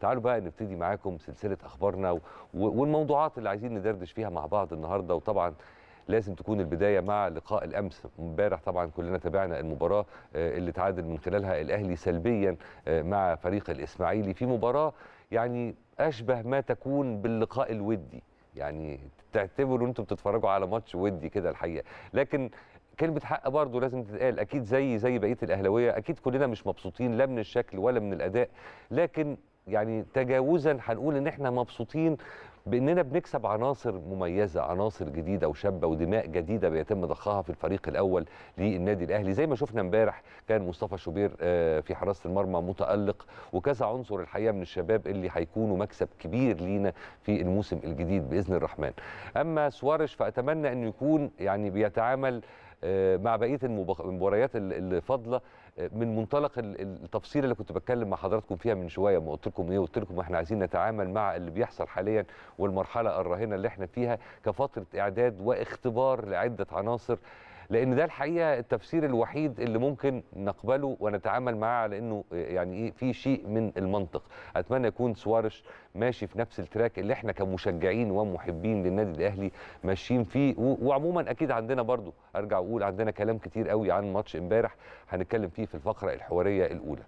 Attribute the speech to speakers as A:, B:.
A: تعالوا بقى نبتدي معاكم سلسلة أخبارنا والموضوعات اللي عايزين ندردش فيها مع بعض النهارده. وطبعا لازم تكون البداية مع لقاء الأمس. امبارح طبعا كلنا تابعنا المباراة آه، اللي تعادل من خلالها الأهلي سلبيا آه، مع فريق الإسماعيلي في مباراة يعني أشبه ما تكون باللقاء الودي. يعني تعتبروا أنتم بتتفرجوا على ماتش ودي كده الحقيقة. لكن كلمة حق برضه لازم تتقال. أكيد زي زي بقية الأهلاوية أكيد كلنا مش مبسوطين لا من الشكل ولا من الأداء. لكن يعني تجاوزا هنقول إن إحنا مبسوطين بإننا بنكسب عناصر مميزة عناصر جديدة وشابة ودماء جديدة بيتم ضخها في الفريق الأول للنادي الأهلي. زي ما شفنا امبارح كان مصطفى شوبير آه، في حراسة المرمى متألق وكذا عنصر الحقيقة من الشباب اللي هيكونوا مكسب كبير لينا في الموسم الجديد بإذن الرحمن. أما سوارش فأتمنى إنه يكون يعني بيتعامل مع بقية المباريات ال- اللي فاضلة آه، من منطلق ال- التفصيل اللي كنت بتكلم مع حضراتكم فيها من شوية ما قلت لكم إيه قلت لكم إحنا عايزين نتعامل مع اللي بيحصل حاليا والمرحلة الراهنة اللي إحنا فيها كفترة إعداد واختبار لعدة عناصر. لأن ده الحقيقة التفسير الوحيد اللي ممكن نقبله ونتعامل معاه على انه يعني إيه في شيء من المنطق. أتمنى يكون سوارش ماشي في نفس ال track اللي إحنا كمشجعين ومحبين للنادي الأهلي ماشيين فيه. وعموما أكيد عندنا برضو أرجع واقول عندنا كلام كتير قوي عن ماتش امبارح هنتكلم فيه في الفقرة الحوارية الأولى.